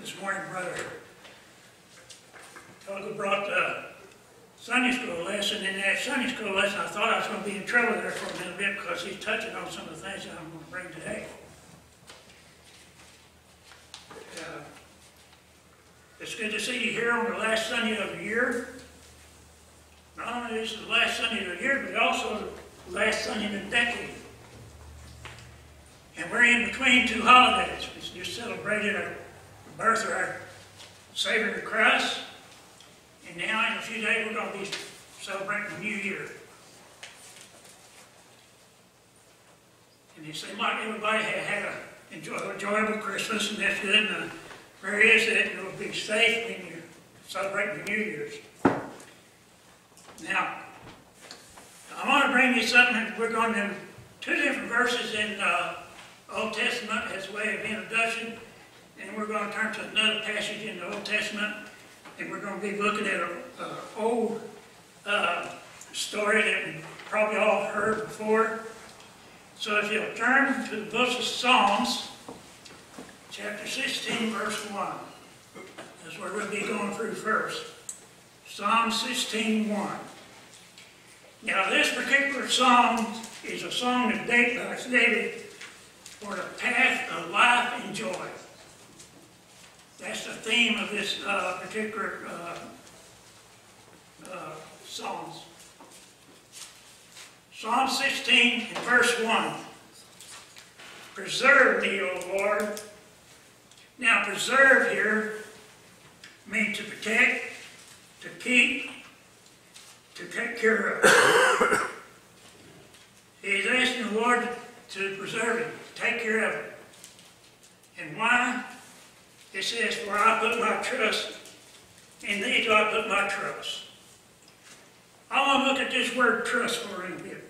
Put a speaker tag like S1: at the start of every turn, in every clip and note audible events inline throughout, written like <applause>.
S1: this morning, brother. Tuggle brought the Sunday school lesson, and that Sunday school lesson, I thought I was gonna be in trouble there for a little bit because he's touching on some of the things that I'm gonna bring today. Uh, It's good to see you here on the last Sunday of the year. Not only is the last Sunday of the year, but also the last Sunday of the decade. And we're in between two holidays. We just celebrated our birth of our Savior Christ. And now in a few days, we're going to be celebrating the New Year. And it seemed like everybody had had a enjoy- enjoyable Christmas, and that's good. And the prayer is that you'll be safe when you're celebrating the New Year's. Now, I want to bring you something, we're going to, two different verses in uh, Old Testament as a way of introduction, and we're going to turn to another passage in the Old Testament, and we're going to be looking at an old uh, story that we probably all heard before. So if you'll turn to the book of Psalms, chapter 16, verse 1. That's where we'll be going through first. Psalm 16, 1. Now, this particular psalm is a song of David, by David for the path of life and joy. That's the theme of this uh, particular uh, uh, Psalms. Psalm 16 and verse 1. Preserve me, O Lord. Now, preserve here means to protect, to keep, to take care of. He's asking the Lord to preserve it, take care of it. And why? It says, For I put my trust, in thee do I put my trust. I want to look at this word trust for a bit.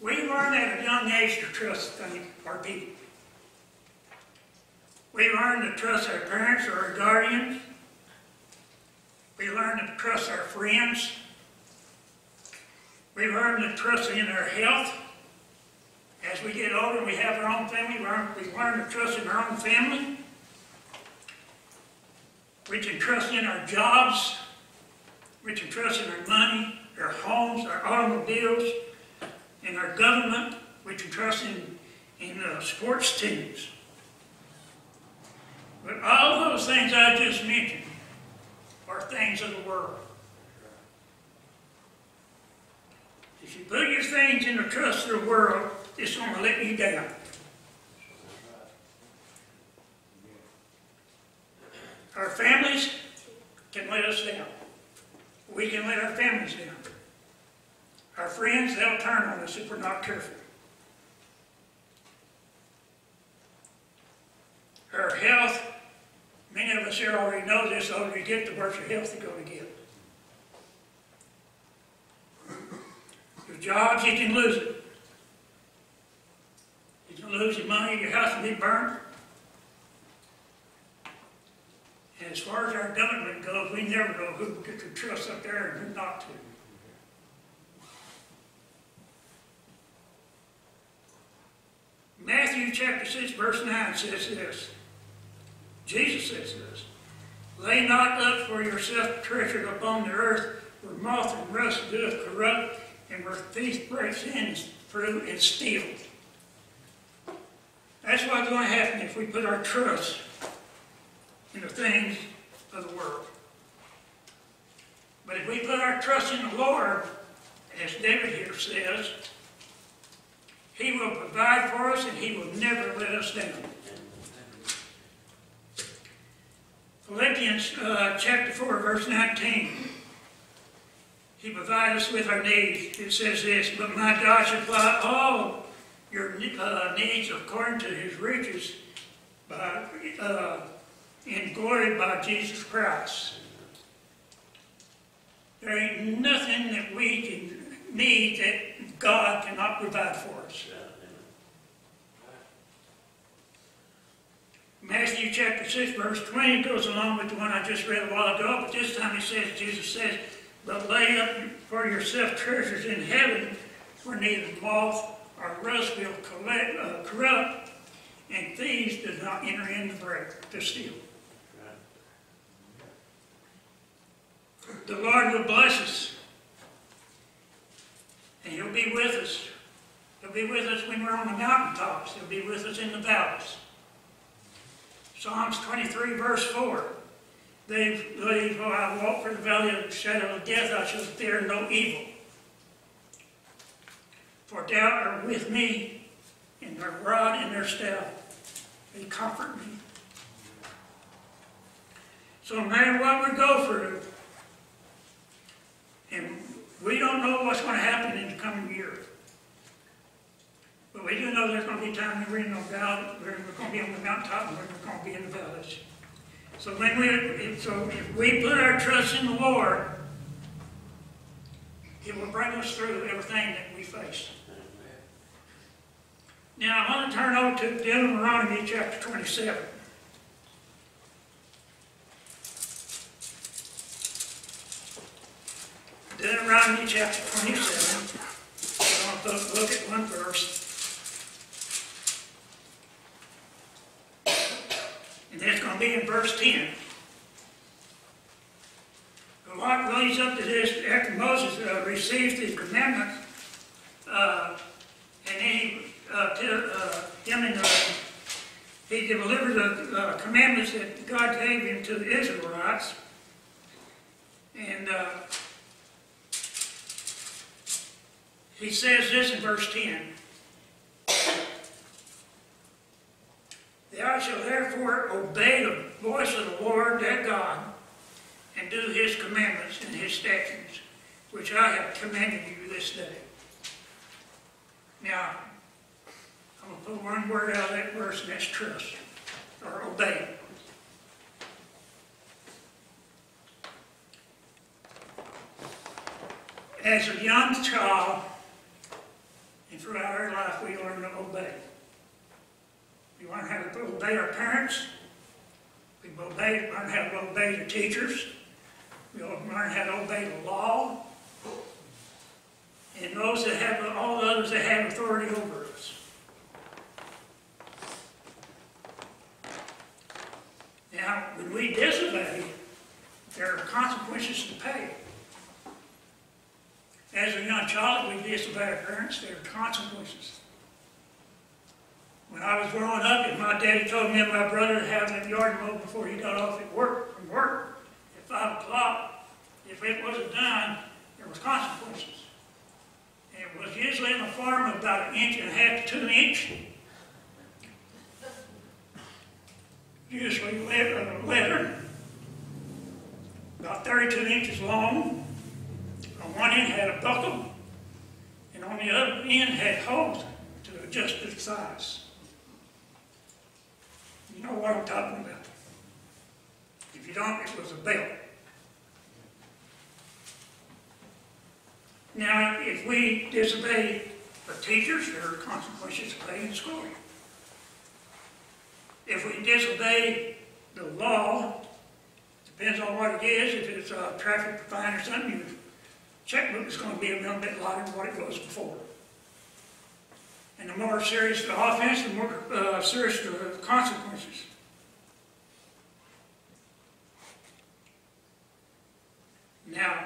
S1: We learn at a young age to trust things, our people. We learn to trust our parents or our guardians. We learn to trust our friends. We learn to trust in our health. As we get older, we have our own family. We learn, to trust in our own family. We can trust in our jobs. We can trust in our money, our homes, our automobiles, in our government. We can trust in, in uh, sports teams. But all those things I just mentioned are things of the world. If you put your things in the trust of the world, let you down. Our families can let us down. We can let our families down. Our friends, they'll turn on us if we're not careful. Our health, many of us here already know this, the older you get, the worse your health is going to get. Your jobs, you can lose it. You can lose your money, your house will be burned. And as far as our government goes, we never know who can trust up there and who not to. Matthew chapter 6, verse 9 says this. Jesus says this. Lay not up for yourself treasure upon the earth, where moth and rust doeth corrupt, and where thief breaks in through and steal. That's what's going to happen if we put our trust in the things of the world. But if we put our trust in the Lord, as David here says, He will provide for us and He will never let us down. Philippians uh, chapter 4, verse 19. He provides us with our needs. It says this, But my God supply all your uh, needs according to his riches by, uh, in glory by Jesus Christ. There ain't nothing that we can need that God cannot provide for us. Matthew chapter 6, verse 20 goes along with the one I just read a while ago, but this time he says, Jesus says, But lay up for yourself treasures in heaven, where neither moth or rust will collect, uh, corrupt, and thieves do not enter in to break, to steal. The Lord will bless us. And He'll be with us. He'll be with us when we're on the mountaintops. He'll be with us in the valleys. Psalms 23, verse 4. They, they, though I walk through the valley of the shadow of death, I shall fear no evil. For thou art with me, and their rod and their staff, they comfort me. So no matter what we go through, and we don't know what's going to happen in the coming year. But we do know there's going to be when we're in the valley, we're going to be on the mountaintop, and we're going to be in the valleys. So when we, so if we put our trust in the Lord, He will bring us through everything that we face. Now I want to turn over to Deuteronomy chapter 27. Deuteronomy chapter 27. I want to look at one verse. And that's going to be in verse 10. The Lord leads up to this after Moses uh, receives the commandment, uh, and then he, uh, to, uh, him and, uh, he delivered the uh, commandments that God gave him to the Israelites. And uh, he says this in verse 10. Thou shalt therefore obey the voice of the Lord thy God, and do his commandments and his statutes, which I have commanded you this day. Now, To put one word out of that verse, and that's trust, or obey. As a young child, and throughout our life, we learn to obey. We learn how to obey our parents. We obey, learn how to obey the teachers. We learn how to obey the law. And those that have, all the others that have authority over us. Now, when we disobey, there are consequences to pay. As a young child, we disobey our parents, there are consequences. When I was growing up, if my daddy told me and my brother to have the yard mowed before he got off at work from work at five o'clock, if it wasn't done, there was consequences. And it was usually in a farm about an inch and a half to two inch. Usually leather, leather about 32 inches long. On one end had a buckle, and on the other end had holes to adjust the size. You know what I'm talking about. If you don't, it was a belt. Now, if we disobey the teachers, there are consequences to pay in school. If we disobey the law, it depends on what it is. If it's a traffic fine or something, your checkbook is going to be a little bit lighter than what it was before. And the more serious the offense, the more uh, serious the consequences. Now,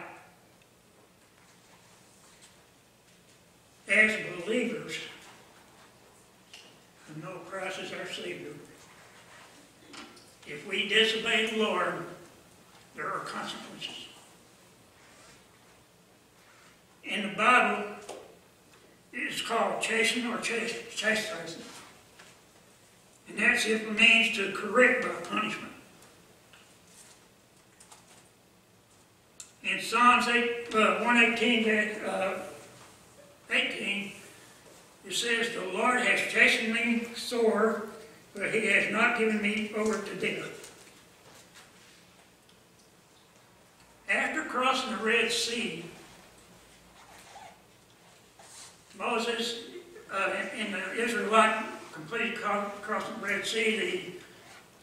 S1: as believers who know Christ as our Savior, if we disobey the Lord, there are consequences. In the Bible, it's called chastening or chastising. And that's if it means to correct by punishment. In Psalms 8, uh, 118, uh, 18, it says, The Lord has chastened me sore, but he has not given me over to death. After crossing the Red Sea, Moses uh, and the Israelite completed crossing the Red Sea.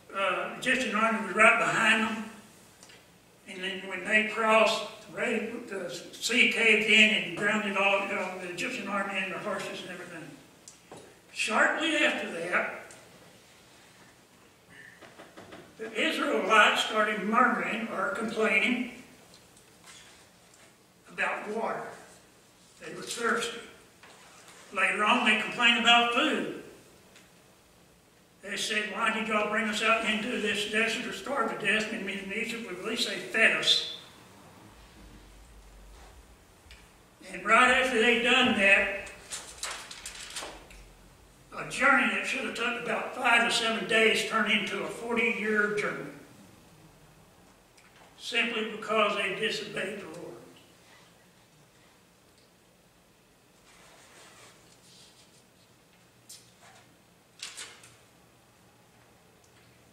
S1: The uh, Egyptian army was right behind them. And then when they crossed, the sea caved in and drowned all know, the Egyptian army and their horses and everything. Shortly after that, Israelites started murmuring or complaining about water. They were thirsty. Later on, they complained about food. They said, why did y'all bring us out into this desert to starve to death? And in Egypt, at least they fed us. And right after they done that, a journey that should have took about five to seven days turned into a 40-year journey. Simply because they disobeyed the Lord.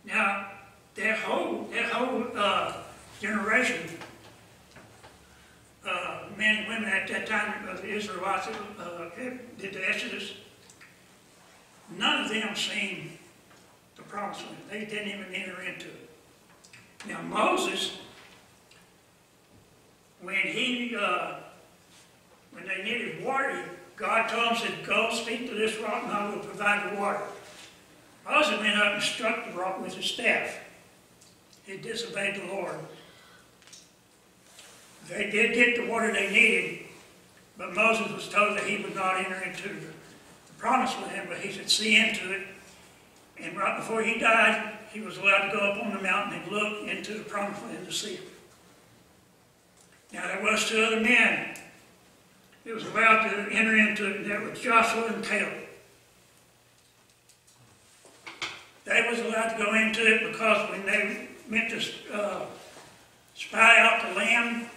S1: Now, that whole, that whole uh, generation, uh, men and women at that time of the Israelites uh, did the Exodus, seen the promised land. They didn't even enter into it. Now, Moses, when he, uh, when they needed water, God told him, said, go speak to this rock and I will provide the water. Moses went up and struck the rock with his staff. He disobeyed the Lord. They did get the water they needed, but Moses was told that he would not enter into the, the with him, but he should see into it. And right before he died, he was allowed to go up on the mountain and look into the promised land to see it. Now there was two other men that was allowed to enter into it, and that was Joshua and Caleb. They was allowed to go into it because when they went to uh, spy out the land,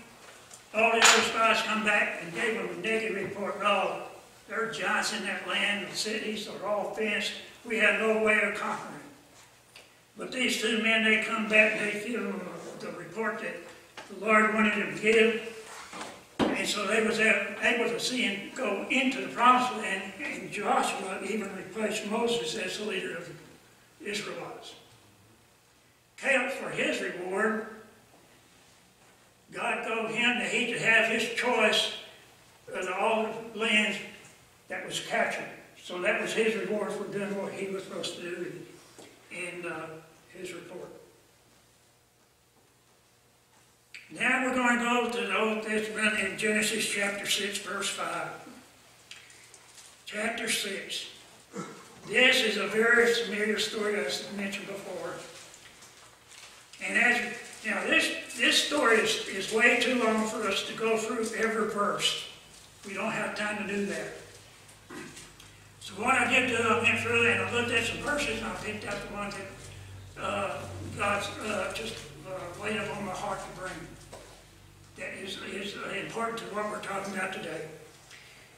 S1: all the other spies come back and gave them a negative report. Oh, there are giants in that land, the cities are all fenced. We have no way of conquering. But these two men, they come back and they give them the report that the Lord wanted them to give. And so they was able to see and go into the promised land, and Joshua even replaced Moses as the leader of the Israelites. Caleb, for his reward, God told him that he could have his choice of all the lands that was captured. So that was his reward for doing what he was supposed to do in uh, his report. Now we're going to go to the Old Testament in Genesis chapter 6, verse 5. Chapter 6. This is a very familiar story as mentioned before. And as now this this story is, is way too long for us to go through every verse. We don't have time to do that. So what I did do, I went through and I looked at some verses and I picked out the one that uh, God's uh, just uh, laid up on my heart to bring. That is, is important to what we're talking about today.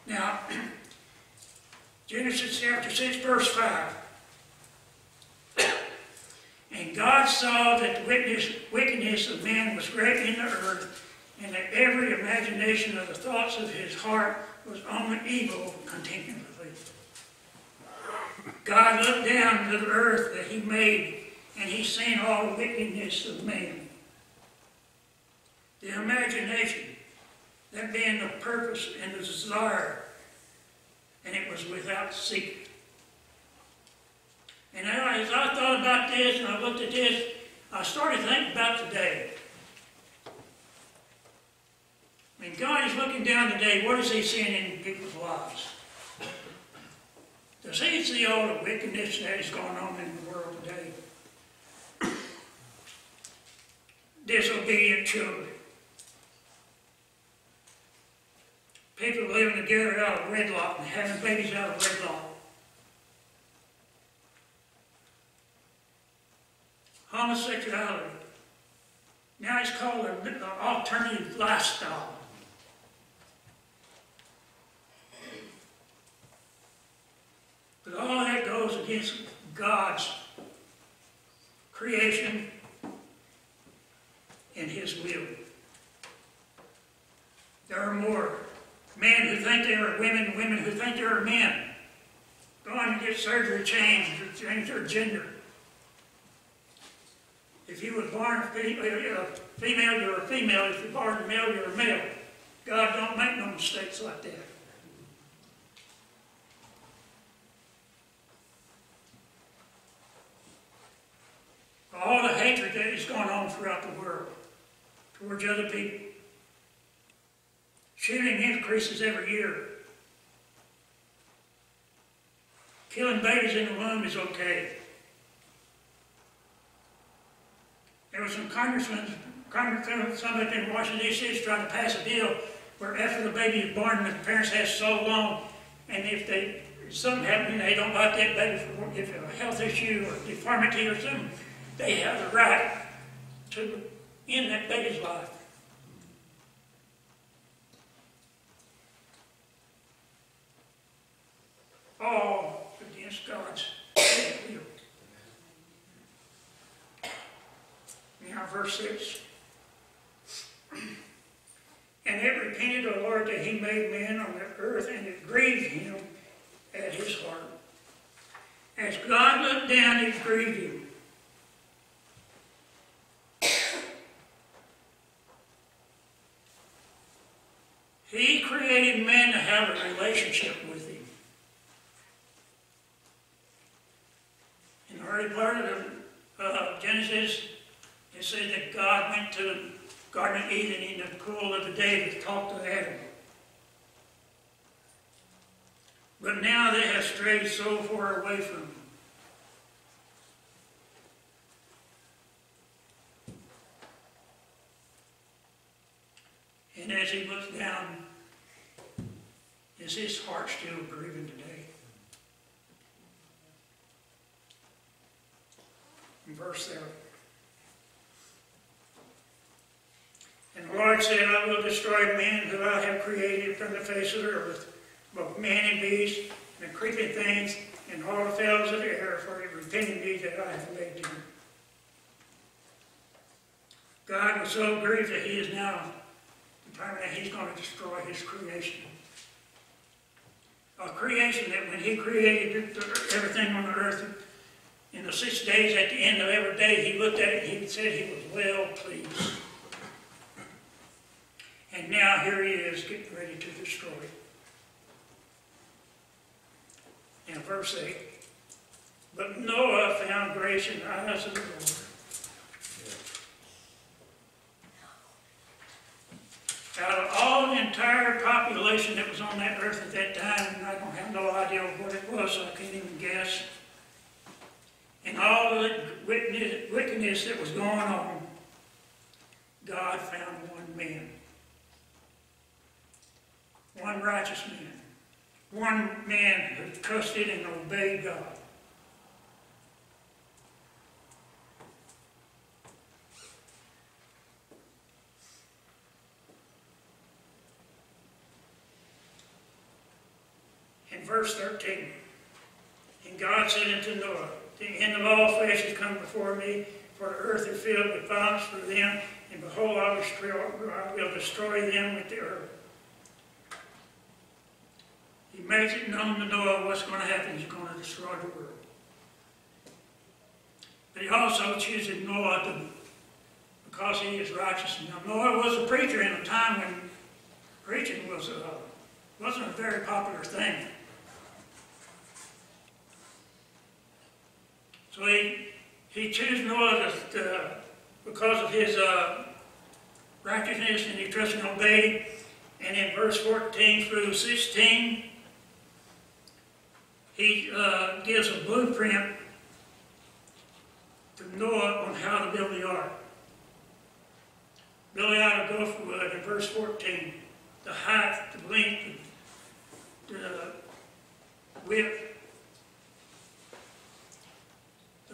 S1: Now, <clears throat> Genesis chapter 6, verse 5. <clears throat> And God saw that the wickedness, wickedness of man was great in the earth, and that every imagination of the thoughts of his heart was only evil continually. God looked down to the earth that he made, and he seen all the wickedness of man. The imagination, that being the purpose and the desire, and it was without secret. And as I thought about this and I looked at this, I started thinking about today. When God is looking down today, what is He seeing in people's lives? Does He see all the wickedness that is going on in the world today? Disobedient children. People living together out of wedlock and having babies out of wedlock. homosexuality. Now it's called an alternative lifestyle. But all that goes against God's creation and His will. There are more men who think they are women, women who think they are men. Going to get surgery changed or change their gender. If you were born a female, you're a female. If you're born a male, you're a male. God don't make no mistakes like that. All the hatred that is going on throughout the world towards other people. Shooting increases every year. Killing babies in the womb is okay. There was some congressmen, congressmen, some up in Washington D.C. trying to pass a deal where after the baby is born, the parents have so long, and if they something happens, they don't like that baby for if a health issue or deformity or something, they have the right to end that baby's life. All against God's will. Now, verse 6. And it repented the Lord that he made man on the earth, and it grieved him at his heart. As God looked down, it grieved him. He created man to have a relationship with him. In the early part of uh, Genesis, it said that God went to the Garden of Eden in the cool of the day to talk to Adam. But now they have strayed so far away from him. And as he looks down, is his heart still grieving today? In verse 7. And the Lord said, I will destroy men who I have created from the face of the earth, both man and beast, and creeping things, and all the fowls of the air, for it repented me that I have made them. God was so grieved that he is now determined that he's going to destroy his creation. A creation that when he created everything on the earth, in the six days at the end of every day, he looked at it and he said he was well pleased. And now here he is getting ready to destroy it. In verse 8, but Noah found grace in the eyes of the Lord. Out of all the entire population that was on that earth at that time, I don't have no idea what it was, so I can't even guess. And all the wickedness that was going on, God found one man. One righteous man. One man who trusted and obeyed God. In verse 13, and God said unto Noah, The end of all flesh is come before me, for the earth is filled with violence for them, and behold, I will destroy them with the earth. He makes it known to Noah what's going to happen. He's going to destroy the world. But he also chooses Noah to, because he is righteous. Now, Noah was a preacher in a time when preaching was a, wasn't a very popular thing. So he, he chose Noah to, because of his uh, righteousness and he trusted and obeyed. And in verse 14 through 16, he uh, gives a blueprint to Noah on how to build the ark. Build out of gopher wood in verse 14. The height, the length, the width,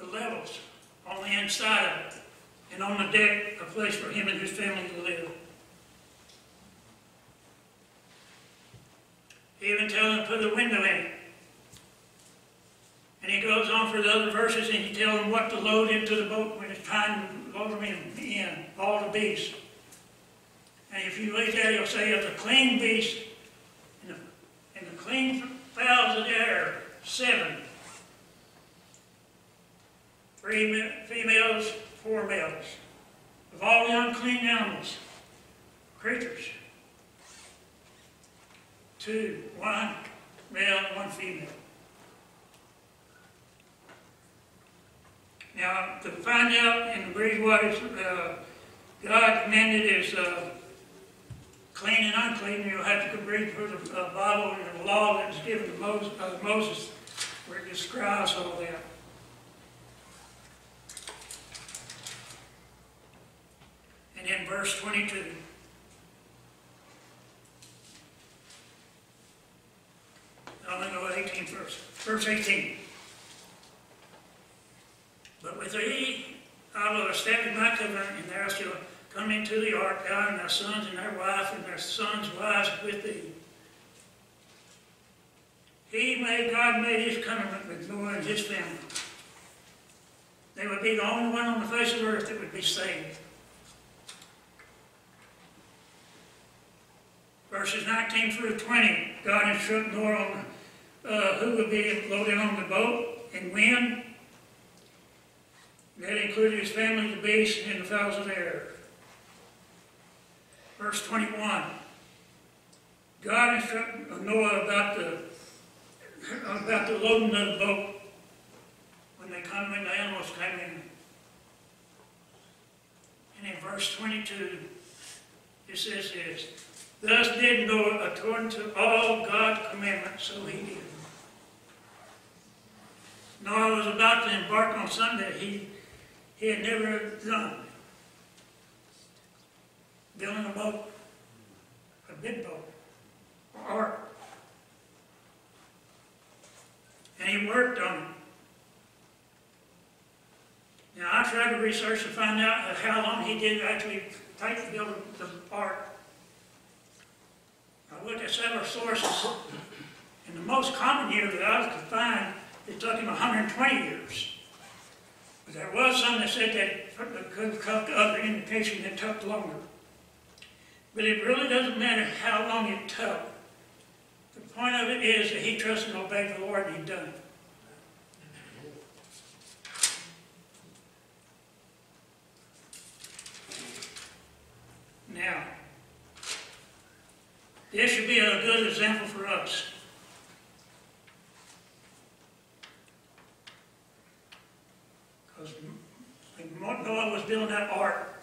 S1: the levels on the inside of it, and on the deck, a place for him and his family to live. He even tells him to put a window in. And he goes on for the other verses and he tells them what to load into the boat when it's time to load them in, all the beasts. And if you read there, he'll say it's a clean beast and the, and the clean fowls of the air, seven. Three females, four males. Of all the unclean animals, creatures, two, one male, one female. Now, to find out in the Bridgewaters, uh, God commanded is, uh, clean and unclean, you'll have to read through the uh, Bible and the law that was given to Moses, uh, Moses, where it describes all that. Then verse twenty-two. I'm gonna go eighteen first, verse eighteen. But with thee I will establish my covenant, and thou shalt come into the ark, thou and thy sons and their wife, and their sons' wives with thee. He made, God made his covenant with Noah and his family. They would be the only one on the face of the earth that would be saved. Verses 19 through 20, God instructed Noah uh, who would be loaded on the boat and when. That included his family, the beasts, and the fowls of the air. Verse 21. God instructed Noah about the about the loading of the boat when they come when the animals came in. And in verse 22, it says this, Thus did Noah according to all God's commandments, so he did. Noah was about to embark on something that he, he had never done. Building a boat, a big boat, or ark. And he worked on it. Now, I tried to research to find out how long he did actually take to build the ark. I looked at several sources, and the most common year that I could find, it took him 120 years. But there was some that said that could have come other indication that took longer. But it really doesn't matter how long it took. The point of it is that he trusted and obeyed the Lord and he done it. Now, this should be a good example for us. Because when Noah was building that ark,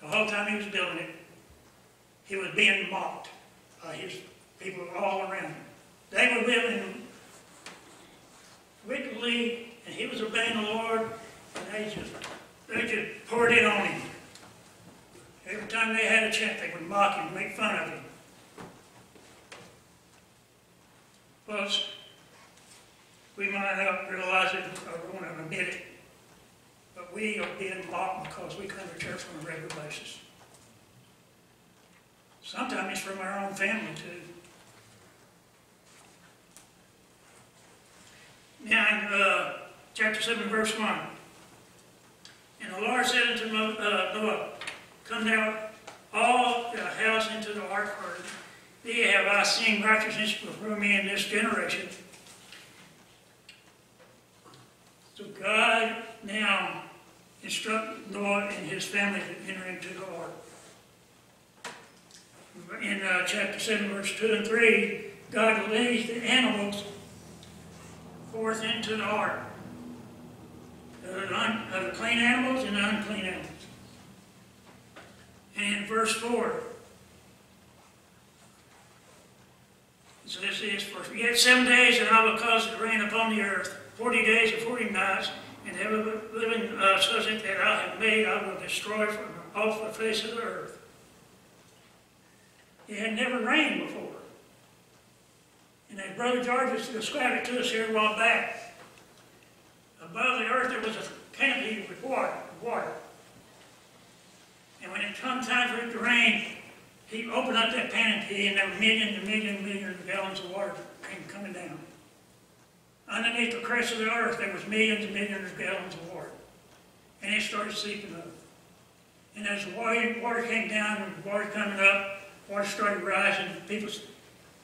S1: the whole time he was building it, he was being mocked by his people all around him. They were living wickedly, and he was obeying the Lord, and they just, they just poured in on him. Every time they had a chance, they would mock him, make fun of him. Plus, we might not realize it or want to admit it, but we are being mocked because we come to church on a regular basis. Sometimes it's from our own family too. Now in uh, chapter 7, verse 1. And the Lord said unto uh, Noah, Come down all the house into the ark, thee have I seen righteousness before me in this generation. So God now instructed Noah and his family to enter into the ark. In uh, chapter 7, verse 2 and 3, God leads the animals forth into the ark. Uh, the clean animals and the unclean animals. And in verse 4, it this is For yet seven days and I will cause it to rain upon the earth, forty days and forty nights, and every living uh, subject that I have made I will destroy from off the face of the earth. It had never rained before. And as Brother George described it to us here a while back, above the earth there was a canopy with water. water. And when it come time for it to rain, he opened up that canopy and there were millions and millions and millions of gallons of water came coming down. Underneath the crest of the earth, there was millions and millions of gallons of water. And it started seeping up. And as the water, water came down and the water coming up, water started rising, people,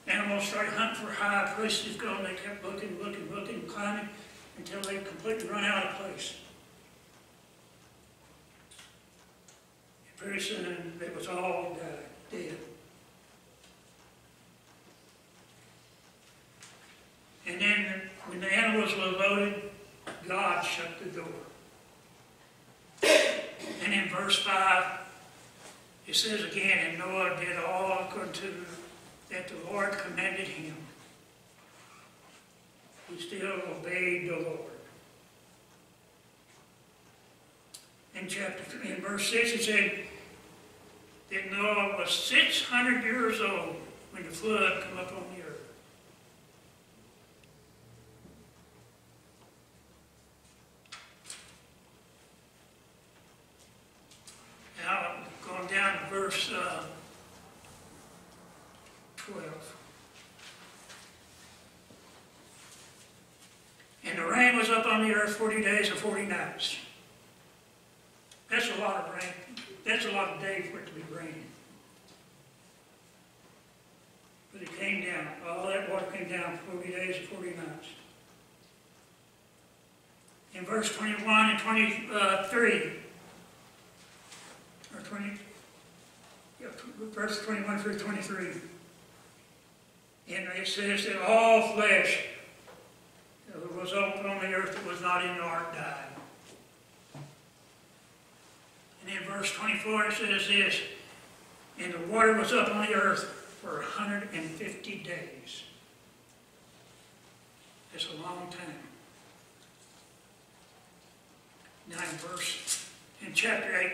S1: animals started hunting for high places to go, and they kept looking, looking, looking, climbing until they completely run out of place. And pretty soon, it was all died, And then when the animals were loaded, God shut the door. And in verse five, it says again, and Noah did all according to that the Lord commanded him. He still obeyed the Lord. In chapter, in verse six, it said that Noah was six hundred years old when the flood come up on the earth. Now, going down to verse uh, 12. And the rain was up on the earth 40 days and 40 nights. That's a lot of rain. That's a lot of days for it to be raining. But it came down. All that water came down 40 days and 40 nights. In verse 21 and 23, uh, or 20, yeah, verse 21 through 23. And it says that all flesh that was on the earth that was not in the ark died. And in verse 24 it says this, and the water was up on the earth for 150 days. That's a long time. Now in verse, in chapter 8,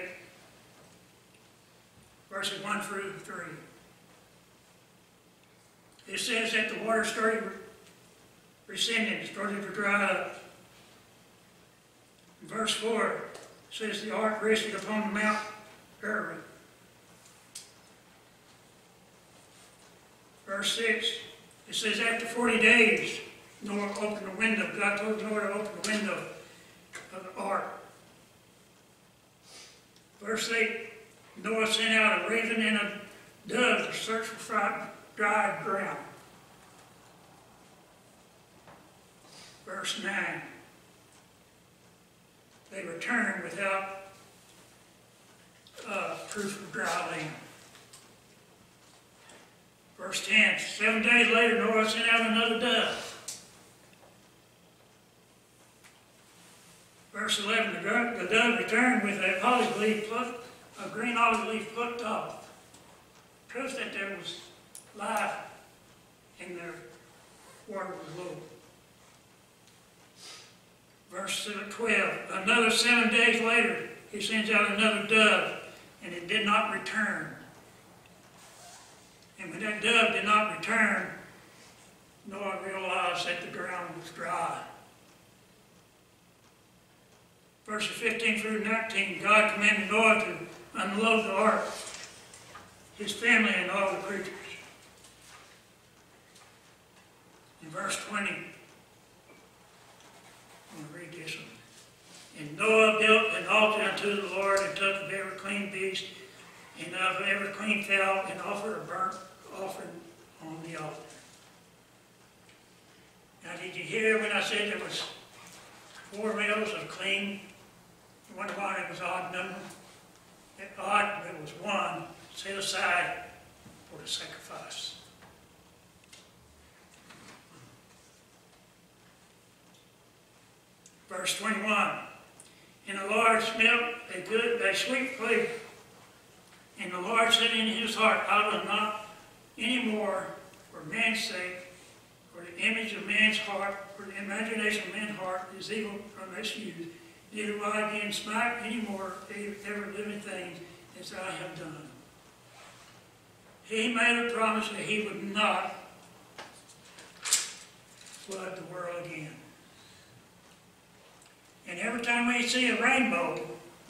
S1: verses 1 through 3. It says that the water started rescinding, started to dry up. Verse 4 says the ark rested upon the Mount Ararat. Verse 6, it says after 40 days, Noah opened the window. God told Noah to open the window of the ark. Verse 8, Noah sent out a raven and a dove to search for dry ground. Verse 9. They returned without uh, proof of land. Verse 10. Seven days later, Noah sent out another dove. Verse 11. The dove, the dove returned with a olive leaf plucked a green olive leaf plucked off. Proof that there was life in their water was low. Verse 12, another seven days later, he sends out another dove, and it did not return. And when that dove did not return, Noah realized that the ground was dry. Verses 15 through 19, God commanded Noah to unload the ark, his family and all the creatures. In verse 20, One. And Noah built an altar unto the Lord and took of every clean beast and of every clean fowl and offered a burnt offering on the altar. Now, did you hear when I said there was four males of clean? You wonder why it was odd number? That odd, there was one set aside for the sacrifice. Verse 21, And the Lord smelt a good, a sweet flavor. And the Lord said in his heart, I will not any more for man's sake, for the image of man's heart, for the imagination of man's heart is evil from its youth. Neither will I again smite any more ever living things as I have done. He made a promise that he would not flood the world again. And every time we see a rainbow,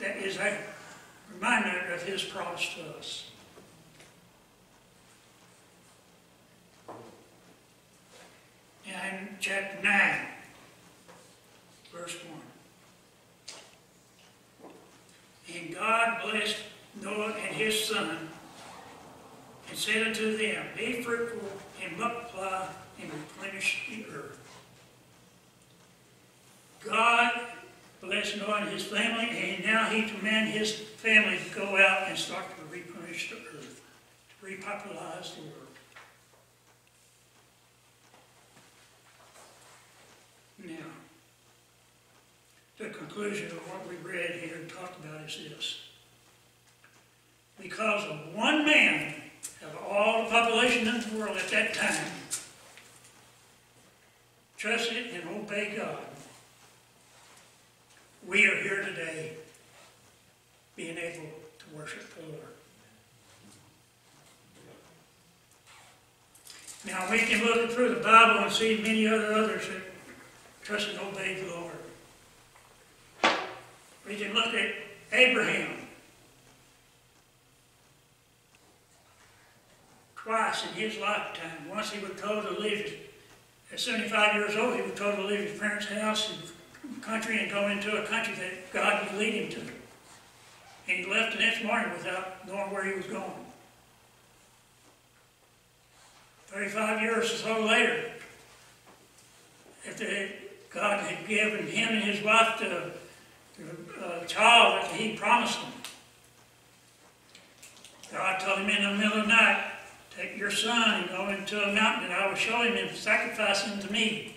S1: that is a reminder of his promise to us. Now in chapter 9, verse 1. And God blessed Noah and his son and said unto them, Be fruitful and multiply and replenish the earth. God blessed Noah and his family, and now he commands his family to go out and start to replenish the earth, to repopularize the world. Now, the conclusion of what we read here and talked about is this. because of one man of all the population in the world at that time trusted and obeyed God. We are here today being able to worship the Lord. Now, we can look through the Bible and see many other others that trusted and obeyed the Lord. We can look at Abraham. Twice in his lifetime. Once he was told to leave his, at 75 years old, he was told to leave his parents' house and country and go into a country that God would lead him to. And he left the next morning without knowing where he was going. 35 years or so later, after God had given him and his wife the, the uh, child that he promised them, God told him in the middle of the night, take your son and go into a mountain and I will show him and sacrifice him to me.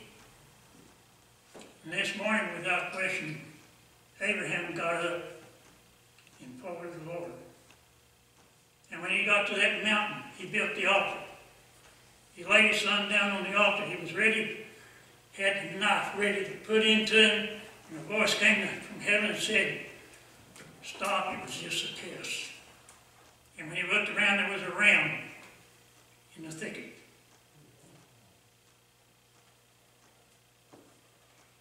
S1: And this morning, without question, Abraham got up and followed the Lord. And when he got to that mountain, he built the altar. He laid his son down on the altar. He was ready, had the knife ready to put into him. And a voice came from heaven and said, Stop, it was just a test. And when he looked around, there was a ram in the thicket.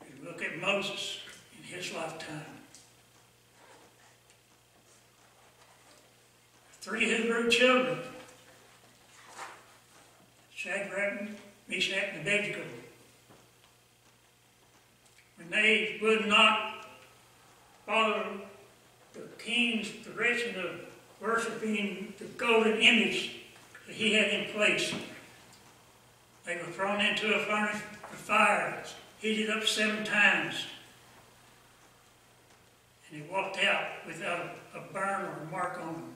S1: You at Moses in his lifetime. Three Hebrew children Shadrach, Meshach, and Abednego. When they would not follow the king's direction of worshiping the golden image that he had in place, they were thrown into a furnace of fire, heated up seven times, and he walked out without a, burn or a mark on them.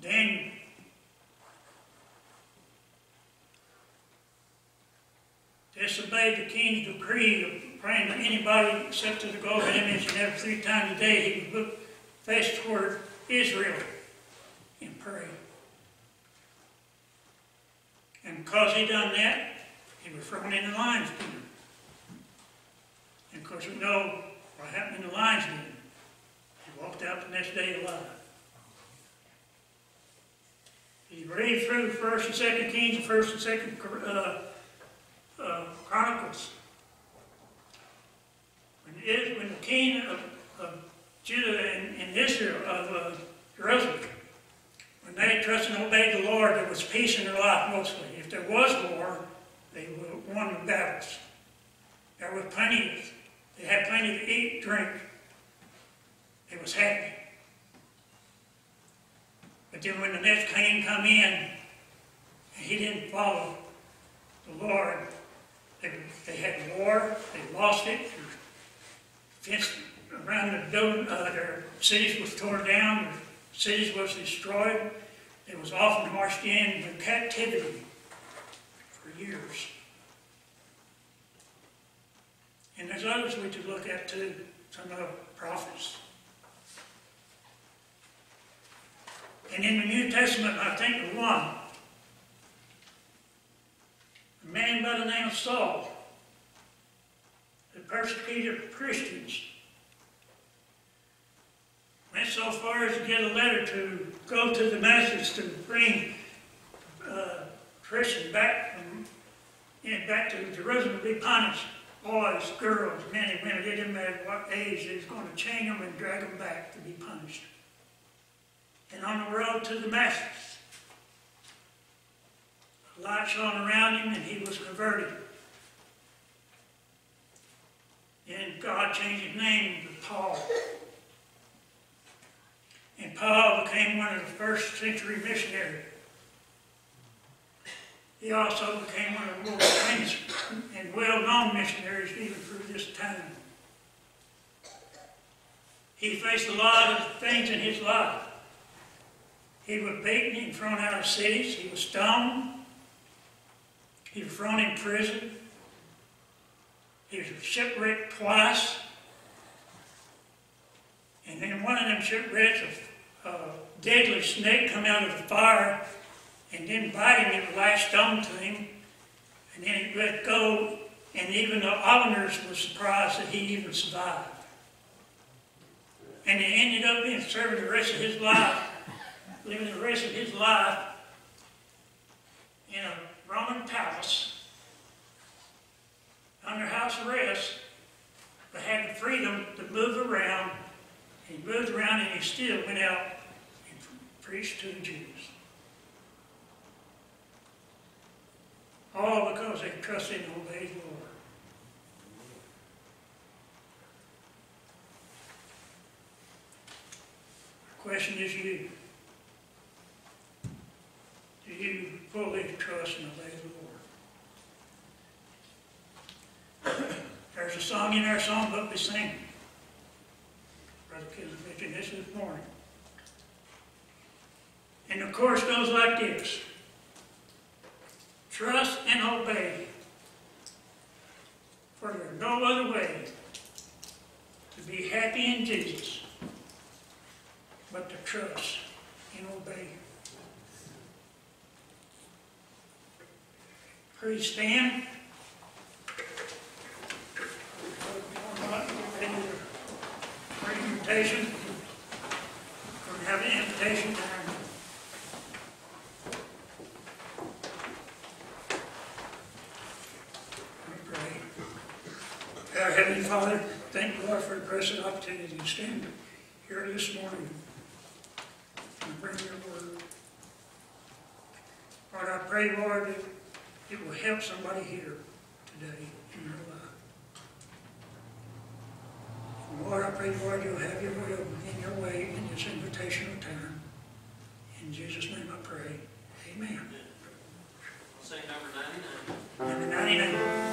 S1: Daniel. Disobeyed the king's decree of praying to anybody except to the golden image, and every three times a day he would look face toward Israel and pray. And because he done that, he was thrown in the lion's den. And of course, we know what happened in the lion's den. He walked out the next day alive. You read through First and Second Kings and First and Second uh, uh, Chronicles. When, it, when the king of, of Judah and, and, Israel of uh, Jerusalem, when they trusted and obeyed the Lord, there was peace in their life mostly. If there was war, they won the battles. There was plenty. Of, they had plenty to eat, drink. It was happy. But then when the next king come in, and he didn't follow the Lord, they, they had war, they lost it, fenced around the building, uh, their cities was torn down, their cities was destroyed. they was often marched into captivity years. And there's others we could look at too, some of the prophets. And in the New Testament, I think of one. A man by the name of Saul, who persecuted Christians. Went so far as to get a letter to go to Damascus to bring uh, Christians back know, back to Jerusalem to be punished. All Boys, girls, men and women, it didn't matter what age, they was going to chain them and drag them back to be punished and on the road to Damascus. A light shone around him and he was converted. And God changed his name to Paul. And Paul became one of the first century missionaries. He also became one of the most famous and well-known missionaries even through this time. He faced a lot of things in his life. He was beaten and thrown out of cities. He was stoned. He was thrown in prison. He was shipwrecked twice. And then one of them shipwrecks, a a deadly snake come out of the fire and bite him, it lashed on to him. And then it let go, and even the islanders were surprised that he even survived. And he ended up being serving the rest of his life, <laughs> living the rest of his life in a Roman palace under house arrest, but had the freedom to move around. He moved around and he still went out and preached to the Jews. All because they trusted and obeyed the Lord. The question is you. Do you fully trust and obey the Lord? There's a song in our songbook we sing. Brother Kenneth mentioned this this morning. And the chorus goes like this. Trust and obey, for there's no other way to be happy in Jesus but to trust and obey. Please stand. Invitation. We're going to have an invitation Father, thank you, for the present opportunity to stand here this morning and bring your word. Lord, I pray, Lord, that it will help somebody here today in their life. Lord, I pray, Lord, you'll have your will in your way in this invitational time. In Jesus' name I pray. Amen. Say number 99. Number 99.